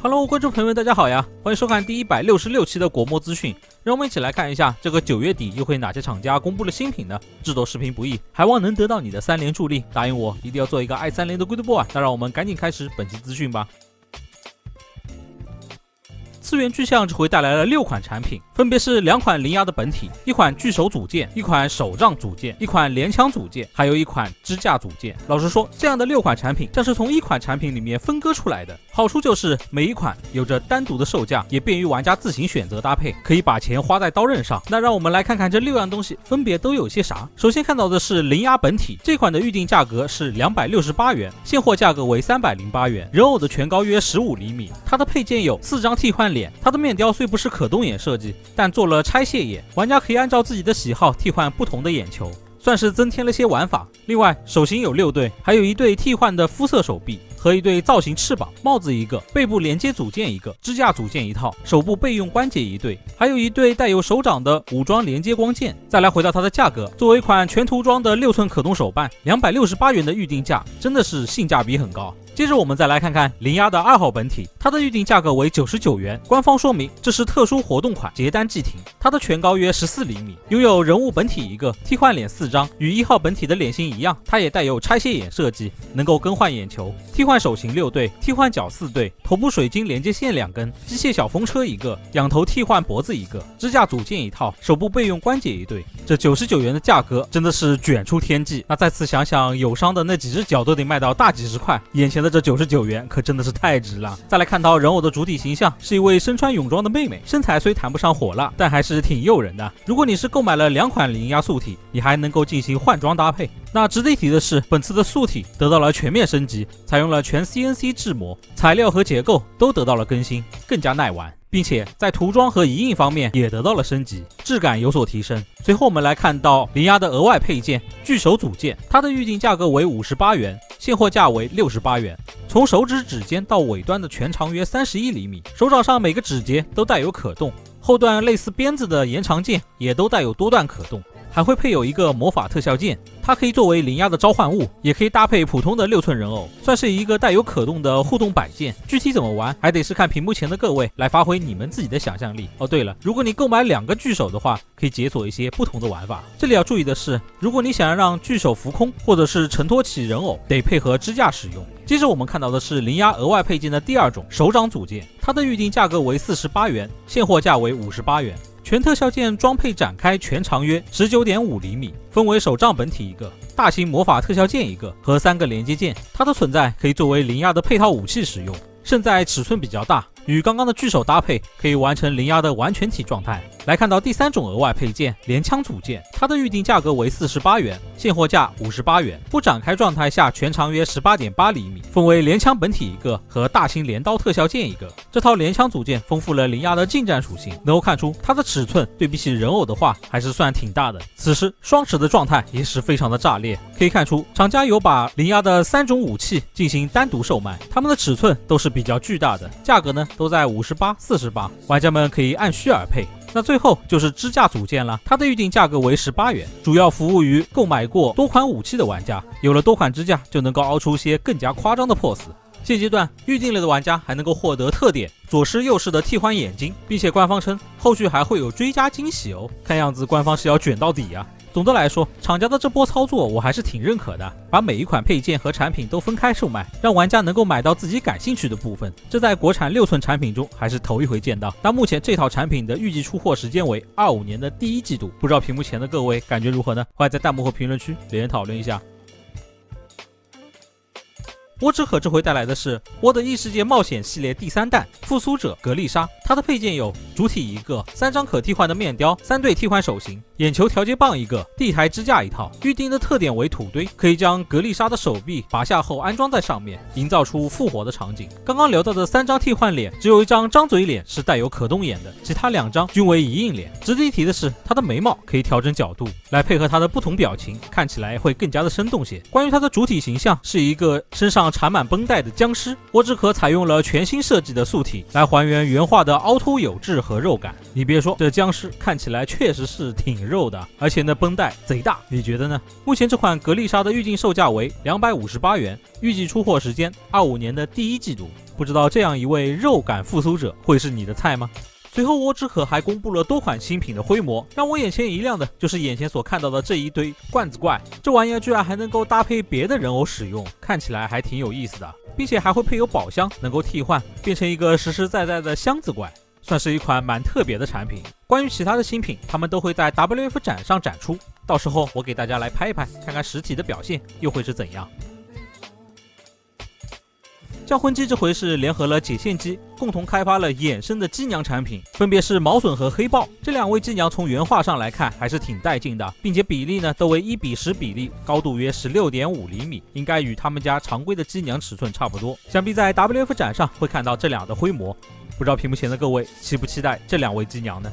好了观众朋友们，大家好呀！欢迎收看第一百六十六期的国墨资讯。让我们一起来看一下，这个九月底又会哪些厂家公布了新品呢？制作视频不易，还望能得到你的三连助力，答应我一定要做一个爱三连的 Good Boy。那让我们赶紧开始本期资讯吧。次元巨象这回带来了六款产品，分别是两款灵牙的本体，一款巨手组件，一款手杖组件，一款连枪组件，还有一款支架组件。老实说，这样的六款产品像是从一款产品里面分割出来的。好处就是每一款有着单独的售价，也便于玩家自行选择搭配，可以把钱花在刀刃上。那让我们来看看这六样东西分别都有些啥。首先看到的是灵牙本体，这款的预定价格是两百六十八元，现货价格为三百零八元。人偶的全高约十五厘米，它的配件有四张替换它的面雕虽不是可动眼设计，但做了拆卸眼，玩家可以按照自己的喜好替换不同的眼球。算是增添了些玩法。另外，手型有六对，还有一对替换的肤色手臂和一对造型翅膀、帽子一个，背部连接组件一个，支架组件一套，手部备用关节一对，还有一对带有手掌的武装连接光剑。再来回到它的价格，作为一款全涂装的六寸可动手办，两百六十八元的预定价，真的是性价比很高。接着我们再来看看灵压的二号本体，它的预定价格为九十九元。官方说明这是特殊活动款，结单即停。它的全高约十四厘米，拥有人物本体一个，替换脸四张，与一号本体的脸型一样。它也带有拆卸眼设计，能够更换眼球。替换手型六对，替换脚四对，头部水晶连接线两根，机械小风车一个，仰头替换脖子一个，支架组件一套，手部备用关节一对。这九十九元的价格真的是卷出天际。那再次想想，友商的那几只脚都得卖到大几十块，眼前的。这九十九元可真的是太值了。再来看到人偶的主体形象是一位身穿泳装的妹妹，身材虽谈不上火辣，但还是挺诱人的。如果你是购买了两款零压素体，你还能够进行换装搭配。那值得一提的是，本次的素体得到了全面升级，采用了全 CNC 制模，材料和结构都得到了更新，更加耐玩。并且在涂装和移印方面也得到了升级，质感有所提升。随后我们来看到灵鸭的额外配件巨手组件，它的预定价格为五十八元，现货价为六十八元。从手指指尖到尾端的全长约三十一厘米，手掌上每个指节都带有可动，后段类似鞭子的延长件也都带有多段可动。还会配有一个魔法特效剑，它可以作为灵压的召唤物，也可以搭配普通的六寸人偶，算是一个带有可动的互动摆件。具体怎么玩，还得是看屏幕前的各位来发挥你们自己的想象力。哦，对了，如果你购买两个巨手的话，可以解锁一些不同的玩法。这里要注意的是，如果你想要让巨手浮空或者是承托起人偶，得配合支架使用。接着我们看到的是灵压额外配件的第二种手掌组件，它的预定价格为四十八元，现货价为五十八元。全特效件装配展开，全长约十九点五厘米，分为手杖本体一个。大型魔法特效件一个和三个连接件，它的存在可以作为灵压的配套武器使用。胜在尺寸比较大，与刚刚的巨手搭配，可以完成灵压的完全体状态。来看到第三种额外配件连枪组件，它的预定价格为四十八元，现货价五十八元。不展开状态下，全长约十八点八厘米，分为连枪本体一个和大型镰刀特效件一个。这套连枪组件丰富了灵亚的近战属性，能够看出它的尺寸对比起人偶的话，还是算挺大的。此时双持的状态也是非常的炸裂，可以看出厂家有把灵亚的三种武器进行单独售卖，它们的尺寸都是比较巨大的，价格呢都在五十八、四十八，玩家们可以按需而配。那最后就是支架组件了，它的预定价格为十八元，主要服务于购买过多款武器的玩家，有了多款支架就能够凹出些更加夸张的 pose。现阶段预定了的玩家还能够获得特点左视右视的替换眼睛，并且官方称后续还会有追加惊喜哦，看样子官方是要卷到底呀。总的来说，厂家的这波操作我还是挺认可的，把每一款配件和产品都分开售卖，让玩家能够买到自己感兴趣的部分。这在国产六寸产品中还是头一回见到。但目前这套产品的预计出货时间为二五年的第一季度，不知道屏幕前的各位感觉如何呢？欢迎在弹幕和评论区留言讨论一下。沃之可这回带来的是《我的异世界冒险》系列第三弹复苏者格丽莎，它的配件有主体一个、三张可替换的面雕、三对替换手型、眼球调节棒一个、地台支架一套。预定的特点为土堆，可以将格丽莎的手臂拔下后安装在上面，营造出复活的场景。刚刚聊到的三张替换脸，只有一张张嘴脸是带有可动眼的，其他两张均为一印脸。值得一提的是，它的眉毛可以调整角度来配合它的不同表情，看起来会更加的生动些。关于它的主体形象，是一个身上。缠满绷带的僵尸，我只可采用了全新设计的素体来还原原画的凹凸有致和肉感。你别说，这僵尸看起来确实是挺肉的，而且那绷带贼大，你觉得呢？目前这款格丽莎的预定售价为两百五十八元，预计出货时间二五年的第一季度。不知道这样一位肉感复苏者会是你的菜吗？随后，沃之可还公布了多款新品的灰模，让我眼前一亮的就是眼前所看到的这一堆罐子怪。这玩意儿居然还能够搭配别的人偶使用，看起来还挺有意思的，并且还会配有宝箱，能够替换变成一个实实在在的箱子怪，算是一款蛮特别的产品。关于其他的新品，他们都会在 WF 展上展出，到时候我给大家来拍一拍，看看实体的表现又会是怎样。降魂机这回是联合了解线机，共同开发了衍生的机娘产品，分别是毛笋和黑豹。这两位机娘从原画上来看还是挺带劲的，并且比例呢都为一比十比例，高度约十六点五厘米，应该与他们家常规的机娘尺寸差不多。想必在 WF 展上会看到这俩的灰模，不知道屏幕前的各位期不期待这两位机娘呢？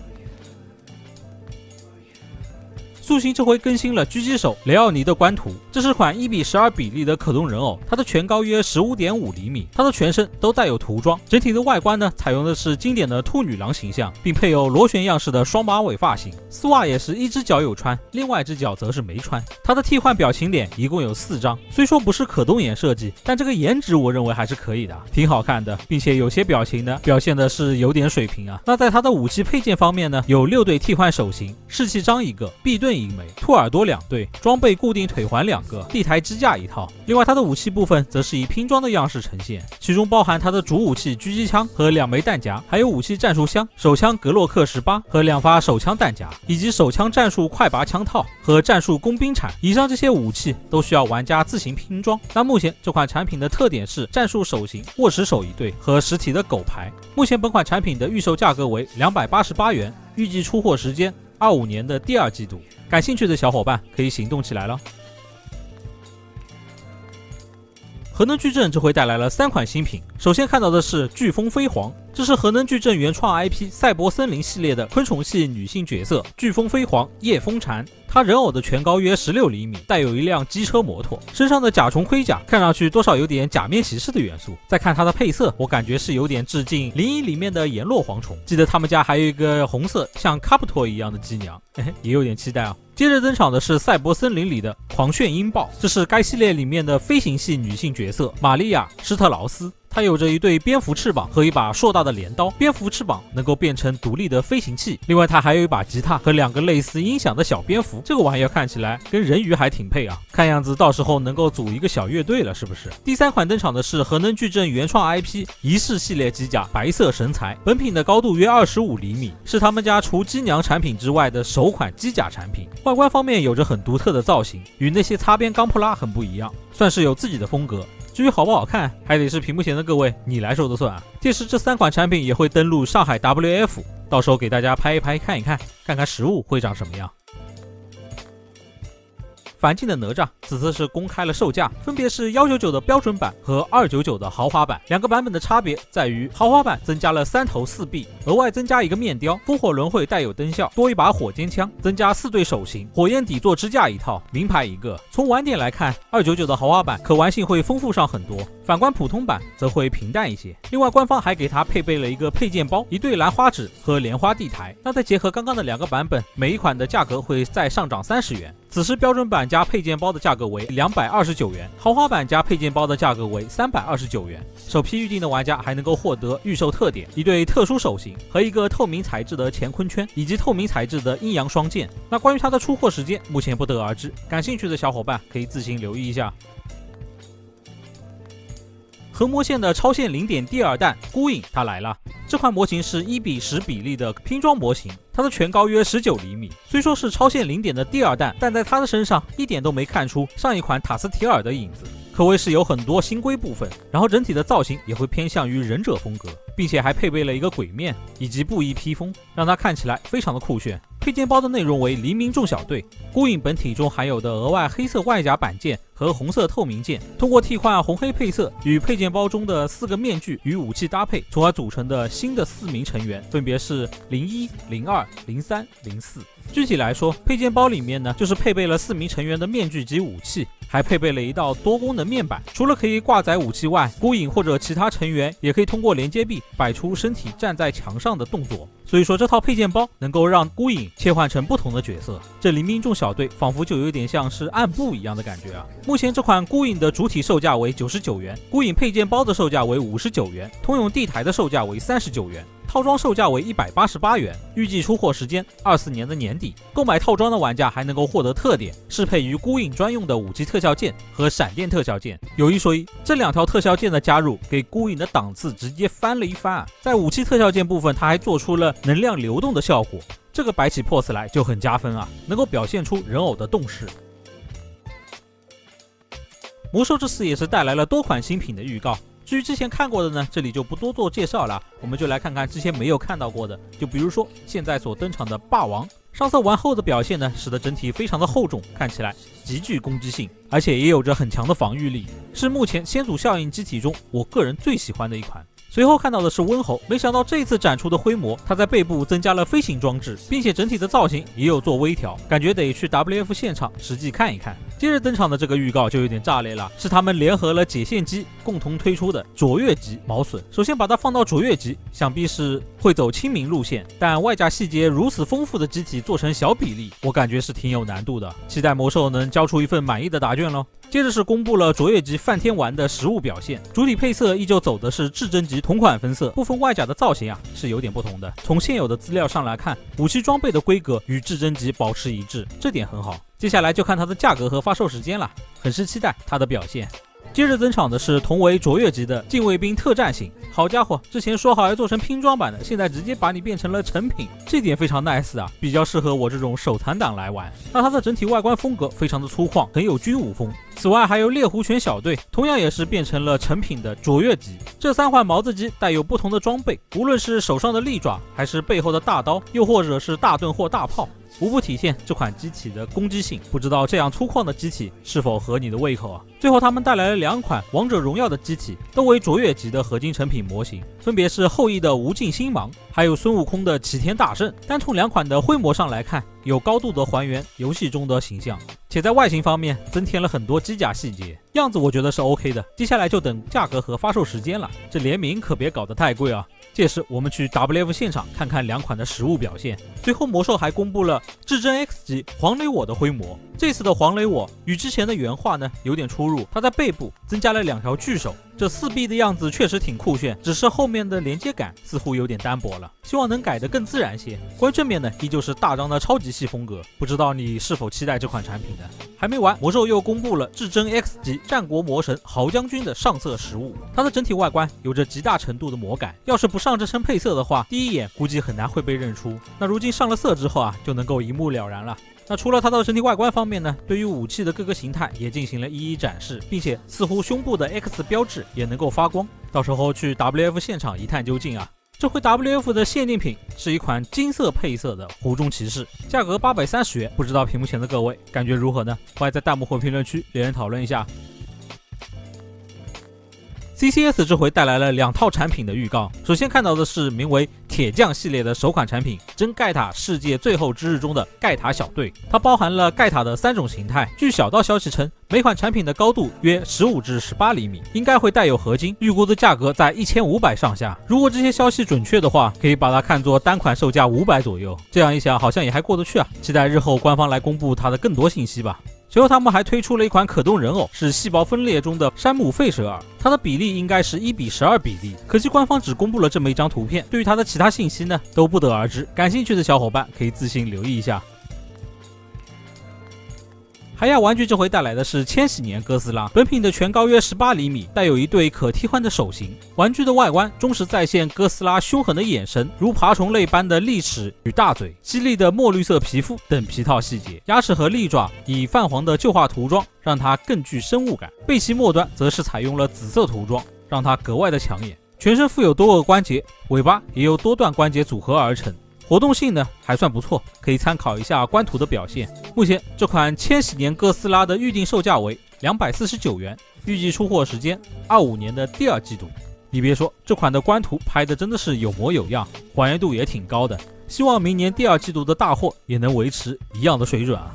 素心这回更新了狙击手雷奥尼的官图，这是款一比十二比例的可动人偶，它的全高约十五点五厘米，它的全身都带有涂装，整体的外观呢采用的是经典的兔女郎形象，并配有螺旋样式的双马尾发型，丝袜也是一只脚有穿，另外一只脚则是没穿。它的替换表情脸一共有四张，虽说不是可动眼设计，但这个颜值我认为还是可以的，挺好看的，并且有些表情呢表现的是有点水平啊。那在它的武器配件方面呢，有六对替换手型，士气章一个，避盾。一枚兔耳朵两对，装备固定腿环两个，地台支架一套。另外，它的武器部分则是以拼装的样式呈现，其中包含它的主武器狙击枪和两枚弹夹，还有武器战术箱、手枪格洛克十八和两发手枪弹夹，以及手枪战术快拔枪套和战术工兵铲。以上这些武器都需要玩家自行拼装。那目前这款产品的特点是战术手型握持手一对和实体的狗牌。目前本款产品的预售价格为两百八十八元，预计出货时间二五年的第二季度。感兴趣的小伙伴可以行动起来了。核能矩阵这回带来了三款新品，首先看到的是飓风飞黄。这是核能矩阵原创 IP《赛博森林》系列的昆虫系女性角色飓风飞蝗夜风蝉。它人偶的全高约十六厘米，带有一辆机车摩托，身上的甲虫盔甲看上去多少有点假面骑士的元素。再看它的配色，我感觉是有点致敬《灵异》里面的阎罗蝗虫。记得他们家还有一个红色像卡普托一样的机娘，也有点期待啊。接着登场的是《赛博森林》里的狂炫鹰豹，这是该系列里面的飞行系女性角色玛利亚施特劳斯。它有着一对蝙蝠翅膀和一把硕大的镰刀，蝙蝠翅膀能够变成独立的飞行器。另外，它还有一把吉他和两个类似音响的小蝙蝠。这个玩意儿看起来跟人鱼还挺配啊！看样子到时候能够组一个小乐队了，是不是？第三款登场的是核能矩阵原创 IP 仪式系列机甲白色神材，本品的高度约二十五厘米，是他们家除机娘产品之外的首款机甲产品。外观方面有着很独特的造型，与那些擦边钢普拉很不一样，算是有自己的风格。至于好不好看，还得是屏幕前的各位你来说的算啊。届时这三款产品也会登陆上海 WF，到时候给大家拍一拍，看一看，看看实物会长什么样。凡境的哪吒此次是公开了售价，分别是幺九九的标准版和二九九的豪华版。两个版本的差别在于，豪华版增加了三头四臂，额外增加一个面雕，烽火轮会带有灯效，多一把火尖枪，增加四对手型，火焰底座支架一套，名牌一个。从玩点来看，二九九的豪华版可玩性会丰富上很多，反观普通版则会平淡一些。另外，官方还给它配备了一个配件包，一对兰花指和莲花地台。那再结合刚刚的两个版本，每一款的价格会再上涨三十元。此时标准版加配件包的价格为两百二十九元，豪华版加配件包的价格为三百二十九元。首批预定的玩家还能够获得预售特点，一对特殊手型和一个透明材质的乾坤圈，以及透明材质的阴阳双剑。那关于它的出货时间，目前不得而知，感兴趣的小伙伴可以自行留意一下。核魔线的超限零点第二弹孤影，它来了。这款模型是一比十比例的拼装模型，它的全高约十九厘米。虽说是超限零点的第二弹，但在它的身上一点都没看出上一款塔斯提尔的影子，可谓是有很多新规部分。然后整体的造型也会偏向于忍者风格，并且还配备了一个鬼面以及布衣披风，让它看起来非常的酷炫。配件包的内容为黎明众小队，孤影本体中含有的额外黑色外甲板件和红色透明件，通过替换红黑配色与配件包中的四个面具与武器搭配，从而组成的新的四名成员分别是零一、零二、零三、零四。具体来说，配件包里面呢，就是配备了四名成员的面具及武器。还配备了一道多功能面板，除了可以挂载武器外，孤影或者其他成员也可以通过连接臂摆出身体站在墙上的动作。所以说，这套配件包能够让孤影切换成不同的角色。这黎明众小队仿佛就有点像是暗部一样的感觉啊！目前这款孤影的主体售价为九十九元，孤影配件包的售价为五十九元，通用地台的售价为三十九元。套装售价为一百八十八元，预计出货时间二四年的年底。购买套装的玩家还能够获得特点，适配于孤影专用的武器特效键和闪电特效键。有一说一，这两条特效键的加入，给孤影的档次直接翻了一番啊！在武器特效键部分，它还做出了能量流动的效果，这个摆起 pose 来就很加分啊，能够表现出人偶的动势。魔兽这次也是带来了多款新品的预告。至于之前看过的呢，这里就不多做介绍了，我们就来看看之前没有看到过的。就比如说现在所登场的霸王，上色完后的表现呢，使得整体非常的厚重，看起来极具攻击性，而且也有着很强的防御力，是目前先祖效应机体中我个人最喜欢的一款。随后看到的是温侯，没想到这次展出的灰模，它在背部增加了飞行装置，并且整体的造型也有做微调，感觉得去 WF 现场实际看一看。接着登场的这个预告就有点炸裂了，是他们联合了解线机共同推出的卓越级毛笋。首先把它放到卓越级，想必是会走亲民路线，但外加细节如此丰富的机体做成小比例，我感觉是挺有难度的。期待魔兽能交出一份满意的答卷喽。接着是公布了卓越级梵天丸的实物表现，主体配色依旧走的是至臻级同款分色，部分外甲的造型啊是有点不同的。从现有的资料上来看，武器装备的规格与至臻级保持一致，这点很好。接下来就看它的价格和发售时间了，很是期待它的表现。接着登场的是同为卓越级的禁卫兵特战型，好家伙，之前说好要做成拼装版的，现在直接把你变成了成品，这点非常 nice 啊，比较适合我这种手残党来玩。那它的整体外观风格非常的粗犷，很有军武风。此外还有猎狐犬小队，同样也是变成了成品的卓越级。这三款毛子机带有不同的装备，无论是手上的利爪，还是背后的大刀，又或者是大盾或大炮。无不体现这款机体的攻击性，不知道这样粗犷的机体是否合你的胃口啊？最后他们带来了两款王者荣耀的机体，都为卓越级的合金成品模型，分别是后羿的无尽星芒，还有孙悟空的齐天大圣。单从两款的规模上来看，有高度的还原游戏中的形象，且在外形方面增添了很多机甲细节，样子我觉得是 OK 的。接下来就等价格和发售时间了，这联名可别搞得太贵啊！届时我们去 WF 现场看看两款的实物表现。最后魔兽还公布了至臻 X 级黄雷我的灰模，这次的黄雷我与之前的原画呢有点出入，它在背部增加了两条巨手。这四臂的样子确实挺酷炫，只是后面的连接感似乎有点单薄了，希望能改得更自然些。关于正面呢，依旧是大张的超级系风格，不知道你是否期待这款产品呢？还没完，魔兽又公布了至臻 X 级战国魔神豪将军的上色实物，它的整体外观有着极大程度的魔感，要是不上这身配色的话，第一眼估计很难会被认出。那如今上了色之后啊，就能够一目了然了。那除了它的整体外观方面呢，对于武器的各个形态也进行了一一展示，并且似乎胸部的 X 标志也能够发光，到时候去 WF 现场一探究竟啊！这回 WF 的限定品是一款金色配色的湖中骑士，价格八百三十元，不知道屏幕前的各位感觉如何呢？欢迎在弹幕或评论区留言讨论一下。CCS 这回带来了两套产品的预告。首先看到的是名为“铁匠”系列的首款产品——真盖塔世界最后之日中的盖塔小队。它包含了盖塔的三种形态。据小道消息称，每款产品的高度约十五至十八厘米，应该会带有合金。预估的价格在一千五百上下。如果这些消息准确的话，可以把它看作单款售价五百左右。这样一想，好像也还过得去啊。期待日后官方来公布它的更多信息吧。随后，他们还推出了一款可动人偶，是细胞分裂中的山姆费舍尔，它的比例应该是一比十二比例。可惜官方只公布了这么一张图片，对于它的其他信息呢，都不得而知。感兴趣的小伙伴可以自行留意一下。海亚玩具这回带来的是千禧年哥斯拉，本品的全高约十八厘米，带有一对可替换的手型。玩具的外观忠实再现哥斯拉凶狠的眼神，如爬虫类般的利齿与大嘴，犀利的墨绿色皮肤等皮套细节。牙齿和利爪以泛黄的旧化涂装，让它更具生物感。背鳍末端则是采用了紫色涂装，让它格外的抢眼。全身附有多个关节，尾巴也由多段关节组合而成。活动性呢还算不错，可以参考一下官图的表现。目前这款千禧年哥斯拉的预定售价为两百四十九元，预计出货时间二五年的第二季度。你别说，这款的官图拍的真的是有模有样，还原度也挺高的。希望明年第二季度的大货也能维持一样的水准啊！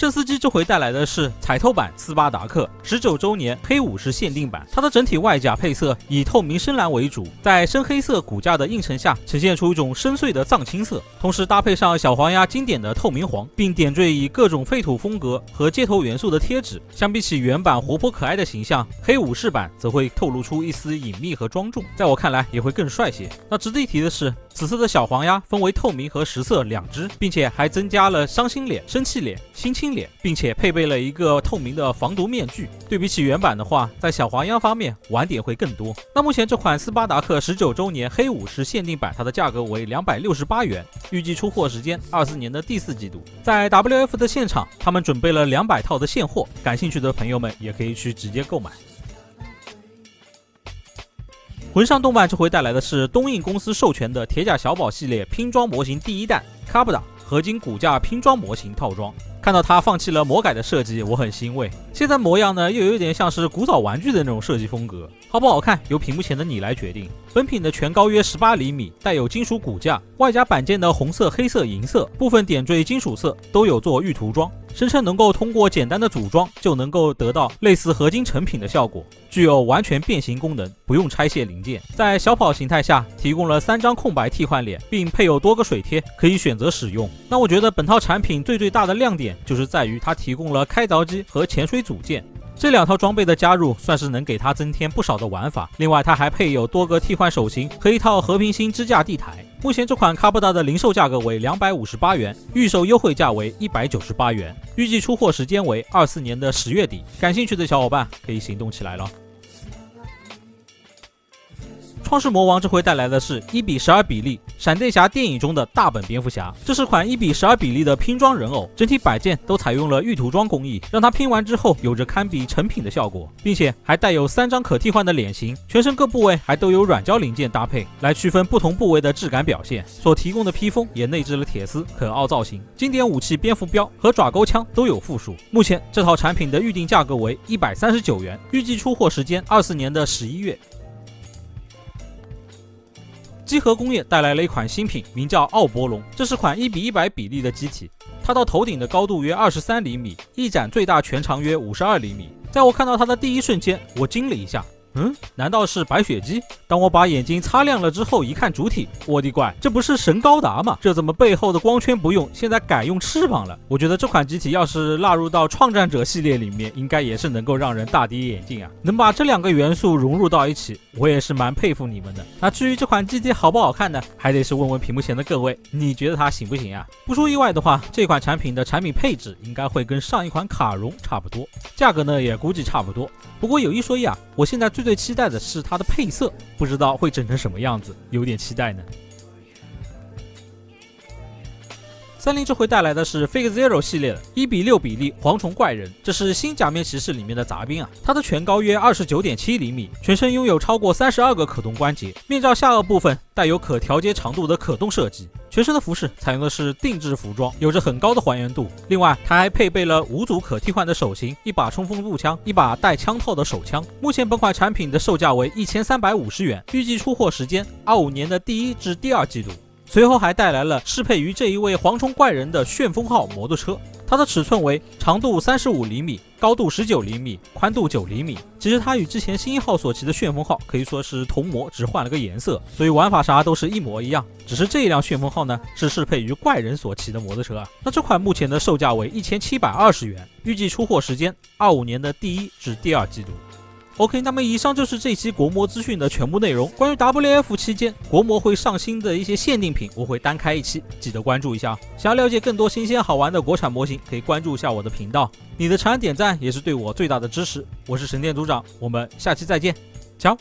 圣司机这回带来的是彩透版斯巴达克十九周年黑武士限定版，它的整体外甲配色以透明深蓝为主，在深黑色骨架的映衬下，呈现出一种深邃的藏青色，同时搭配上小黄鸭经典的透明黄，并点缀以各种废土风格和街头元素的贴纸。相比起原版活泼可爱的形象，黑武士版则会透露出一丝隐秘和庄重，在我看来也会更帅些。那值得一提的是，此次的小黄鸭分为透明和实色两只，并且还增加了伤心脸、生气脸、心青脸，并且配备了一个透明的防毒面具。对比起原版的话，在小黄鸭方面玩点会更多。那目前这款斯巴达克十九周年黑武士限定版，它的价格为两百六十八元，预计出货时间二四年的第四季度。在 WF 的现场，他们准备了两百套的现货，感兴趣的朋友们也可以去直接购买。魂上动漫这回带来的是东映公司授权的铁甲小宝系列拼装模型第一弹卡布达合金骨架拼装模型套装。看到它放弃了魔改的设计，我很欣慰。现在模样呢，又有点像是古早玩具的那种设计风格，好不好看，由屏幕前的你来决定。本品的全高约十八厘米，带有金属骨架，外加板件的红色、黑色、银色部分点缀金属色，都有做预涂装。声称能够通过简单的组装就能够得到类似合金成品的效果，具有完全变形功能，不用拆卸零件。在小跑形态下，提供了三张空白替换脸，并配有多个水贴，可以选择使用。那我觉得本套产品最最大的亮点就是在于它提供了开凿机和潜水组件。这两套装备的加入，算是能给它增添不少的玩法。另外，它还配有多个替换手型和一套和平星支架地台。目前这款卡布达的零售价格为两百五十八元，预售优惠价为一百九十八元，预计出货时间为二四年的十月底。感兴趣的小伙伴可以行动起来了。创世魔王这回带来的是一比十二比例闪电侠电影中的大本蝙蝠侠，这是款一比十二比例的拼装人偶，整体摆件都采用了预涂装工艺，让它拼完之后有着堪比成品的效果，并且还带有三张可替换的脸型，全身各部位还都有软胶零件搭配来区分不同部位的质感表现。所提供的披风也内置了铁丝可凹造型，经典武器蝙蝠镖和爪钩枪都有附属。目前这套产品的预定价格为一百三十九元，预计出货时间二四年的十一月。积禾工业带来了一款新品，名叫奥博龙。这是款一比一百比例的机体，它到头顶的高度约二十三厘米，翼展最大全长约五十二厘米。在我看到它的第一瞬间，我惊了一下。嗯，难道是白雪姬？当我把眼睛擦亮了之后，一看主体，我的乖，这不是神高达吗？这怎么背后的光圈不用，现在改用翅膀了？我觉得这款机体要是纳入到创战者系列里面，应该也是能够让人大跌眼镜啊！能把这两个元素融入到一起，我也是蛮佩服你们的。那至于这款机体好不好看呢？还得是问问屏幕前的各位，你觉得它行不行啊？不出意外的话，这款产品的产品配置应该会跟上一款卡戎差不多，价格呢也估计差不多。不过有一说一啊，我现在最最最期待的是它的配色，不知道会整成什么样子，有点期待呢。三菱这回带来的是 Fig Zero 系列的一比六比例蝗虫怪人，这是新假面骑士里面的杂兵啊。它的全高约二十九点七厘米，全身拥有超过三十二个可动关节，面罩下颚部分带有可调节长度的可动设计。全身的服饰采用的是定制服装，有着很高的还原度。另外，它还配备了五组可替换的手型，一把冲锋步枪，一把带枪套的手枪。目前本款产品的售价为一千三百五十元，预计出货时间二五年的第一至第二季度。随后还带来了适配于这一位蝗虫怪人的旋风号摩托车，它的尺寸为长度三十五厘米，高度十九厘米，宽度九厘米。其实它与之前新一号所骑的旋风号可以说是同模，只换了个颜色，所以玩法啥都是一模一样。只是这一辆旋风号呢，是适配于怪人所骑的摩托车啊。那这款目前的售价为一千七百二十元，预计出货时间二五年的第一至第二季度。OK，那么以上就是这期国模资讯的全部内容。关于 WF 期间国模会上新的一些限定品，我会单开一期，记得关注一下。想要了解更多新鲜好玩的国产模型，可以关注一下我的频道。你的长按点赞也是对我最大的支持。我是神殿组长，我们下期再见，瞧。